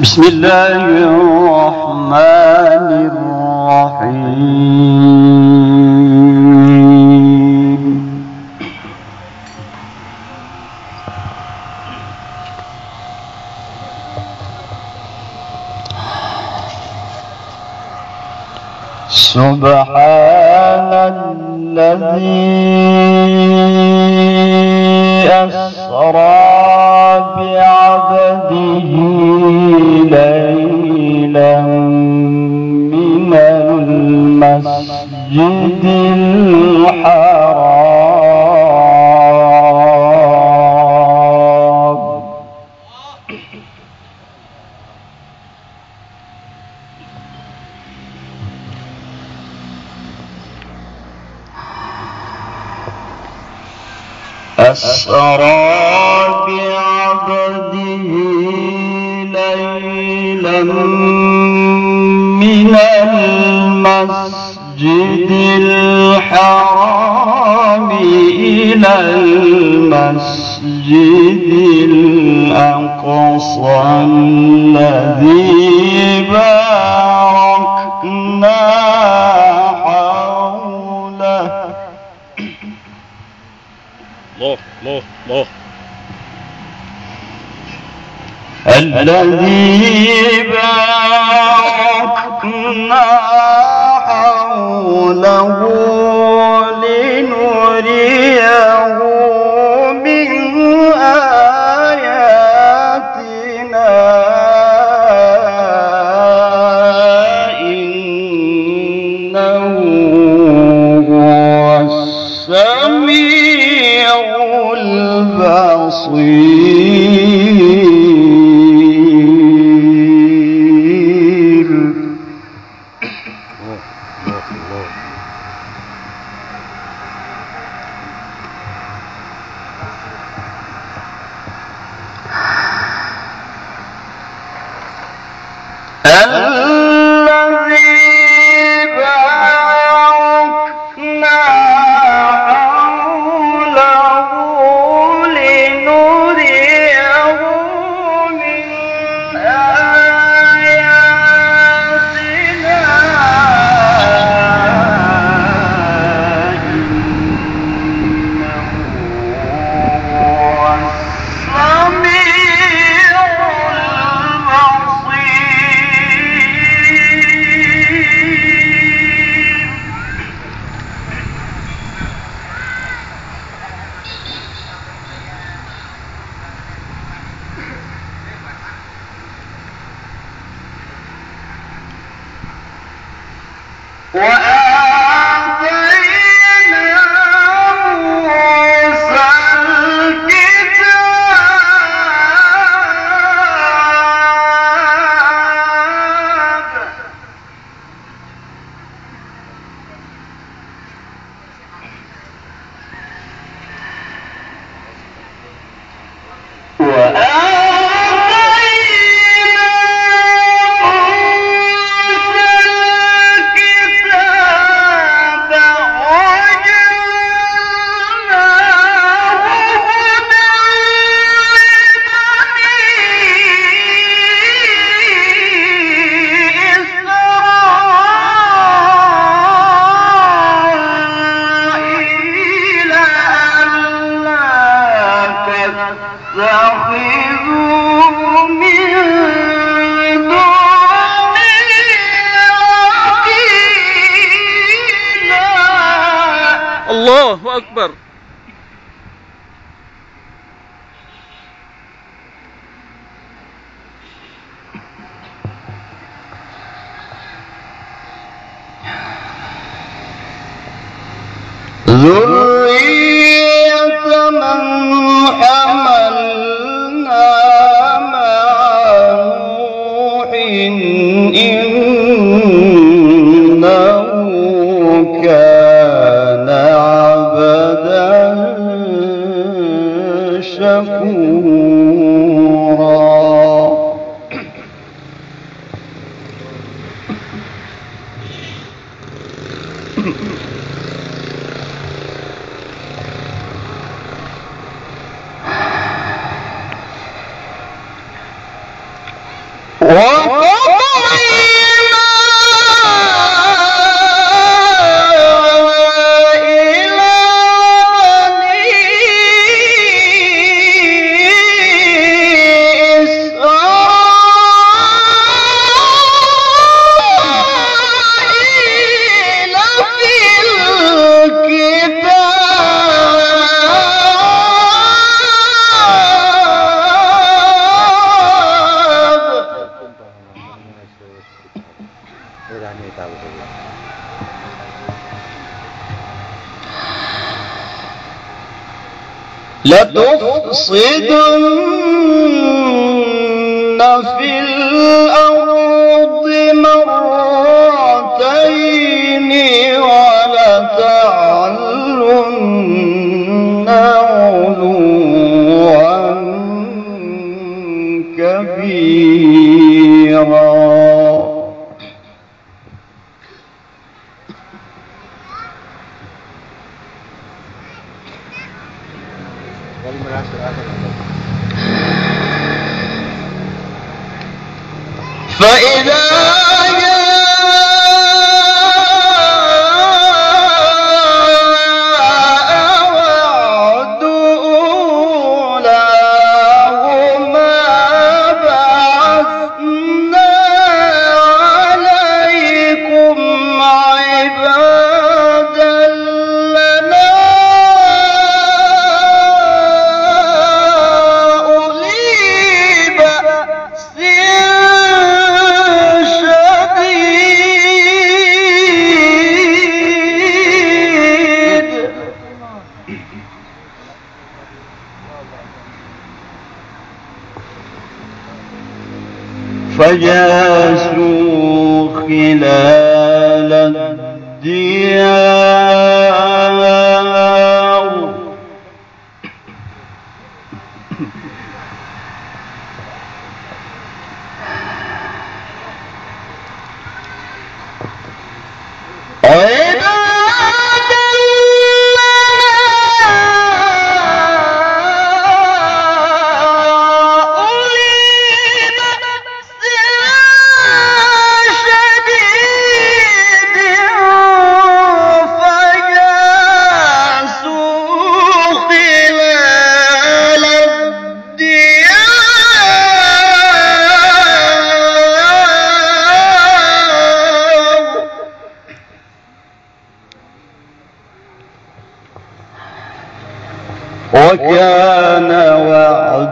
بسم الله الرحمن الرحيم. سبحان الذي أسرى بعبده من المسجد الحرام. أسرى المسجد الحرام إلى المسجد الأقصى الذي باركنا حوله. الله الله الله. الذي باركنا حوله الله أكبر. ذرية من حملنا What? ¡Sí, Dios! فإذا yeah,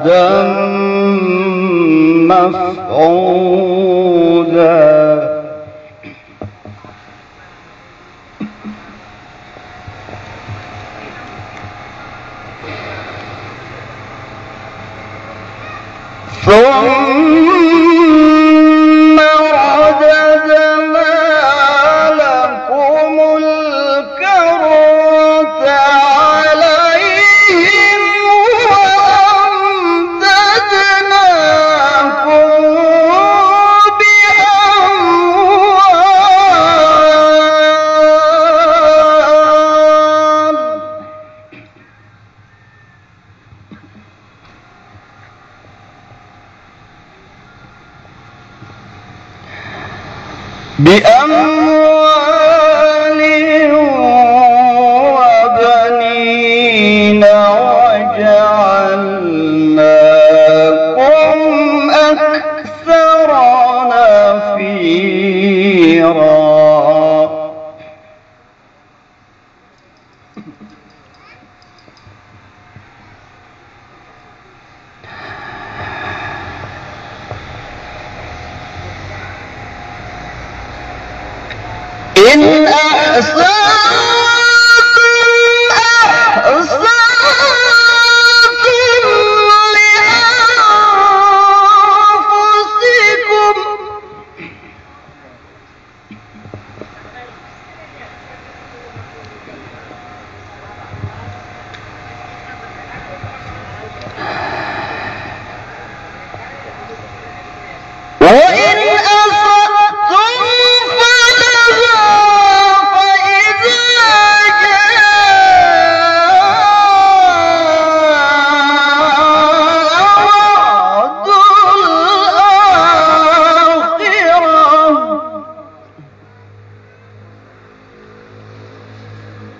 وعدا مفعولا بأموال إن أحصاها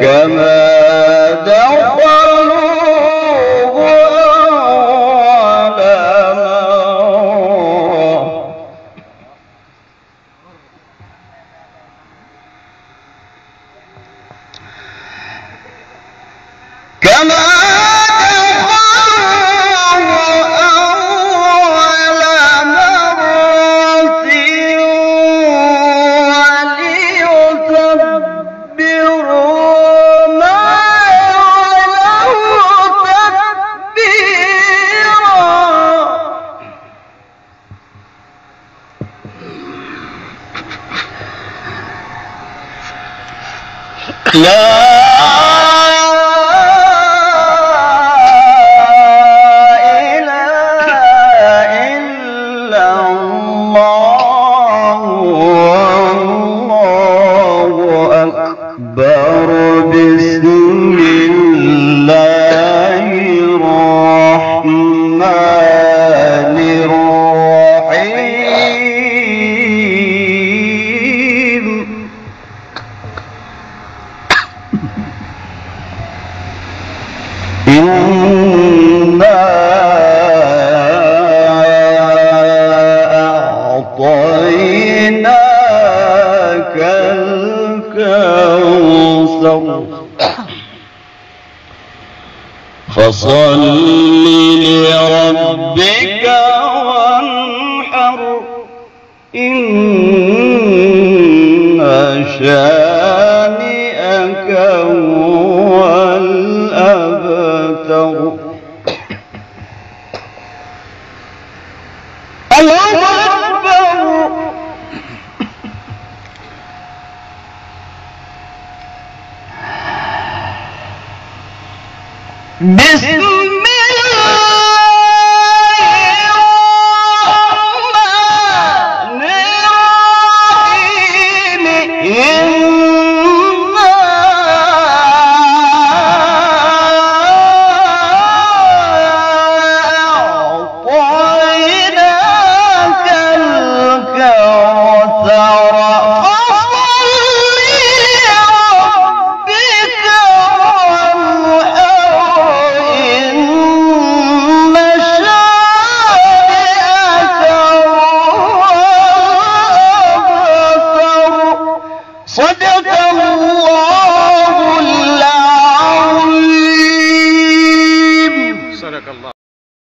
كما يا ربك وانحر إن شانئك هو الأبتر. الله بسم